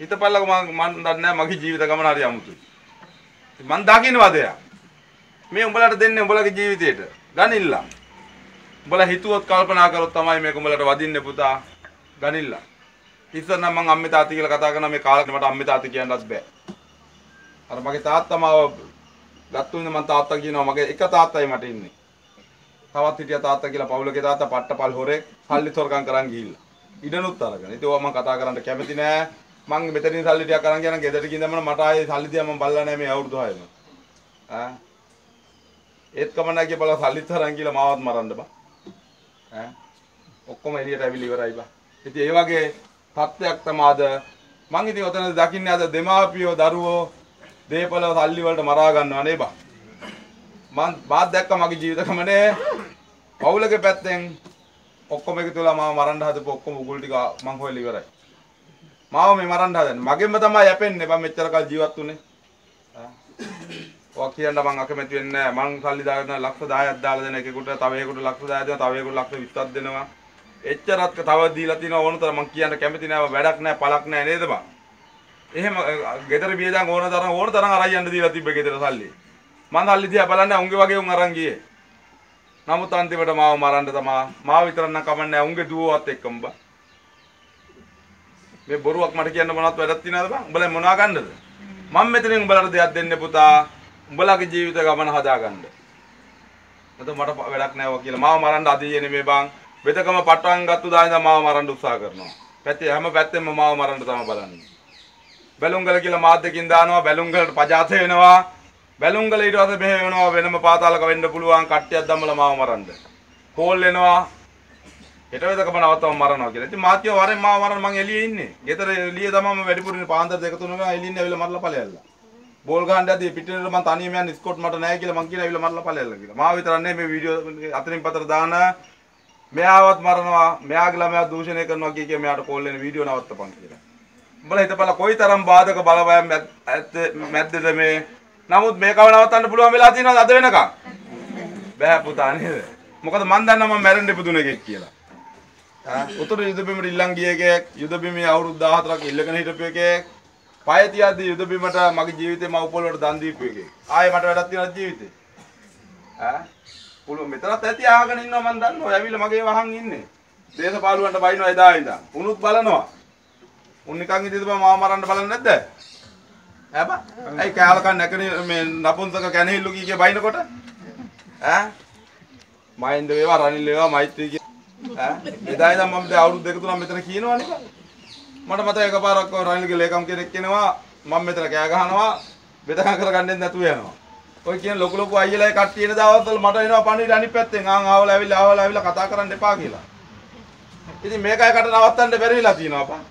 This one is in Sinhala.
හිතපල්ලක මම මන් දන්නේ නැහැ මගේ ජීවිත ගමන හරි අමුතුයි. මං දකින්නවා දෙයක්. මේ උඹලට දෙන්නේ උඹලගේ ජීවිතේට. ගනිල්ලා. උඹලා හිතුවොත් කල්පනා කරොත් තමයි මේක උඹලට වදින්නේ පුතා. ගනිල්ලා. ඉතින් නම් මං අම්මේ තාත්තා කියලා කතා කරනවා මේ කාලේ මට අම්මේ තාත්තා කියන්නත් බෑ. අර මගේ තාත්තා මාව ගත්තු ඉඳන් මං තාත්තා කියනවා මගේ එක තාත්තයි මට ඉන්නේ. තවත් හිටියා තාත්තා කියලා පවුලගේ තාත්තා පට්ටපල් හොරේ සල්ලි තොරකම් කරන් ගිහිල්ලා. ඉඩනුත් අරගෙන. ඉතින් ඕවා මං කතා කරන්න කැමති නෑ. මං මෙතනින් සල්ලි ටිකක් අරන් ගියා නම් ගෙදරට ගිහින් මම මට ආයේ සල්ලි දිහා මම බලලා නෑ මේ අවුරුදු 6ම. ඈ ඒත් කමනා කිය බලලා සල්ලිත් අරන් කියලා මාවත් මරන්න බා. ඈ ඔක්කොම එළියට ඇවිල්ලා ඉවරයි බා. ඉතින් ඒ වගේ තත්ත්වයක් තමාද මං ඉතින් ඔතන දකින්නේ අද දෙමාපියෝ දරුවෝ දේපල සල්ලි වලට මරා ගන්නවා නේ බා. මං මාත් දැක්ක මගේ ජීවිත ගමනේ පවුලගේ පැත්තෙන් ඔක්කොම එකතු වෙලා මාව මරන්න හදපු ඔක්කොම උගුල් ටික මං හොයලා ඉවරයි. මාව මේ මරන්න හදන්නේ. මගෙන්ම තමයි යැපෙන්නේ මම මෙච්චර කල් ජීවත් වුනේ. ඔය කියන්න මං අකමැති වෙන්නේ නැහැ. මං සල්ලි දාගෙන ලක්ෂ 10ක් දාලා දෙන එකෙකුට තව එකෙකුට ලක්ෂ 10ක් දෙනවා, තව එකෙකුට ලක්ෂ 20ක් දෙනවා. එච්චරත් තව දීලා තිනවා ඕනතර මං කියන්න කැමති නැහැ. වැඩක් නැහැ, පළක් නැහැ නේද බං? එහෙම ගෙදර බියදන් ඕන තරම් ඕන තරම් අරන් යන්න දීලා තිබ්බ ගෙදර සල්ලි. මං සල්ලි දිහා බලන්නේ උන්ගේ වගේ උන් අරන් ගියේ. නමුත් අන්තිමට මාව මරන්න තමා මාව විතර නම් කමන්නේ උන්ගේ දුවවත් එක්කම බා. මේ බොරුවක් මට කියන්න මොනවත් වැඩක් තියනවද බං? උඹලා මොනවා ගන්නද? මම මෙතනින් උඹලට දෙයක් දෙන්න පුතා. උඹලගේ ජීවිත ගමන හදාගන්න. නැත්නම් මට වැඩක් නැහැ කියලා මාව මරන්න අදියේ නෙමෙයි බං. වෙදකම පටවන් ගත්තු දා ඉඳන් මාව මරන්න උත්සාහ කරනවා. පැත්තේ හැම පැත්තෙම මාව මරන්න තමයි බලන්නේ. බැලුම්ගල කියලා මාද්දකින් දානවා බැලුම්ගලට පජාත වෙනවා. බැලුම්ගල ඊට පස්සේ මෙහෙ වෙනවා වෙනම පාතාලක වෙන්න පුළුවන් කට්ටියක් දැම්මලා මාව මරන්න. කෝල් එනවා හෙට වෙදකම නවත්තම මරනවා කියලා. ඉතින් මාත්‍ය වරෙන් මාව මරන මං එළියේ ඉන්නේ. ගෙදර එළියේ තමම වැඩිපුර ඉන්නේ පාන්දර දෙක තුනක එළියේ ඉන්නේ ඇවිල්ලා මරලා ඵලයල්ලා. බෝල් ගහන්න යද්දී පිටිනට මං තනියම යන්නේ ස්කොට් මට නැහැ කියලා මං කියන ඇවිල්ලා මරලා ඵලයල්ලා කියලා. මාව විතරක් නෙමෙයි මේ වීඩියෝ අතරින් පතර දාන මෙයාවත් මරනවා මෙයාගේ ළමයා දූෂණය කරනවා කිය කිය මෙයාට කෝල් වෙන වීඩියෝ නවත්තපන් කියලා. උඹලා හිතපල්ලා කොයිතරම් බාධක බලවයන් මැද්දද මේ නමුත් මේකව නවත්තන්න පුළුවන් වෙලා තියෙනවද අද වෙනකම්? බෑ පුතා නේද? මොකද මන් දන්නවා මම මැරෙන්න ඉපදුන එකෙක් කියලා. ආ උතුරු යුද බිමට ඉල්ලන් ගිය එකෙක් යුද බිමේ අවුරුදු 14ක් ඉල්ලගෙන හිටපු එකෙක් පය තියද්දි යුද බිමට මගේ ජීවිතේ මව් පොළොවට දන් දීපු එකෙක්. ආයේ මට වැඩක් තියෙනවද ජීවිතේ? ඈ පුළුවන් මෙතනත් ඇති ආගෙන ඉන්නවා මන් දන්නවා. ඇවිල්ලා මගේ වහන් ඉන්නේ. දේශපාලුවන්ට බයිනවා එදා ඉඳන්. උනුත් බලනවා. උන් නිකන් ඉඳිද බා මාව මරන්න බලන්නේ නැද්ද? ඈ බා. ඇයි කෑලකන් නැකනේ මේ නපුන්සක කැනහිල්ලු කී කිය බයිනකොට? ඈ මයින්ද වේවා රනිල් වේවා මෛත්‍රී කිය ඈ එදා ඉඳන් මම දැන් අවුරුදු දෙක තුනක් මෙතන කියනවනේ බා. මට මතක එකපාරක් රනිල්ගේ ලේකම් කෙනෙක් කෙනවා මම මෙතන කෑ ගහනවා බෙදකම් කරගන්නෙත් නැතුව යනවා. ඔය කියන ලොකු ලොකු අයියලා කට්ටිය එන දවස්වල මට එනවා පණිවිඩ අනිත් පැත්තෙන් ආන් ආවලා ඇවිල්ලා ආවලා ඇවිල්ලා කතා කරන්න එපා කියලා. ඉතින් මේකයි කට නවත්තන්න බැරි වෙලා තියෙනවා අපා.